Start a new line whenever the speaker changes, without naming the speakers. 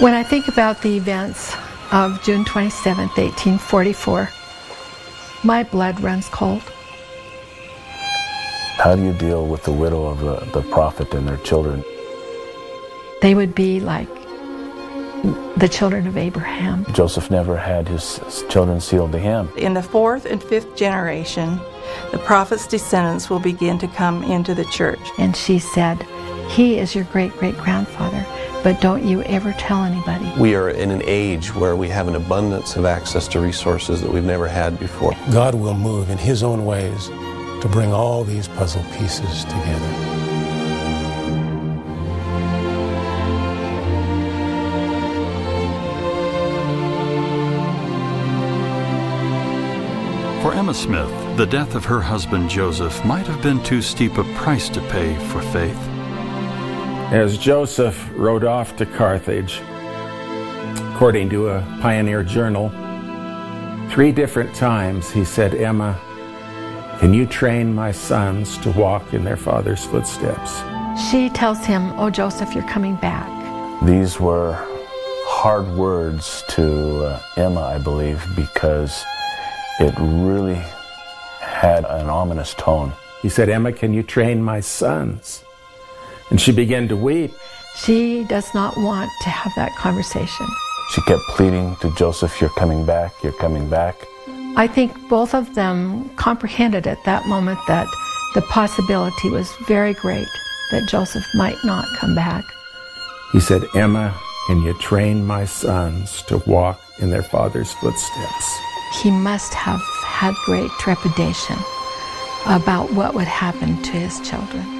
When I think about the events of June 27, 1844, my blood runs cold.
How do you deal with the widow of the, the prophet and their children?
They would be like the children of Abraham.
Joseph never had his children sealed to him.
In the fourth and fifth generation, the prophet's descendants will begin to come into the church.
And she said, He is your great great grandfather, but don't you ever tell anybody.
We are in an age where we have an abundance of access to resources that we've never had before.
God will move in His own ways to bring all these puzzle pieces together.
For Emma Smith, the death of her husband Joseph might have been too steep a price to pay for faith.
As Joseph rode off to Carthage, according to a pioneer journal, three different times he said, Emma, can you train my sons to walk in their father's footsteps?
She tells him, Oh, Joseph, you're coming back.
These were hard words to uh, Emma, I believe, because it really had an ominous tone.
He said, Emma, can you train my sons? And she began to weep.
She does not want to have that conversation.
She kept pleading to Joseph, You're coming back, you're coming back.
I think both of them comprehended at that moment that the possibility was very great that Joseph might not come back.
He said, Emma, can you train my sons to walk in their father's footsteps?
He must have had great trepidation about what would happen to his children.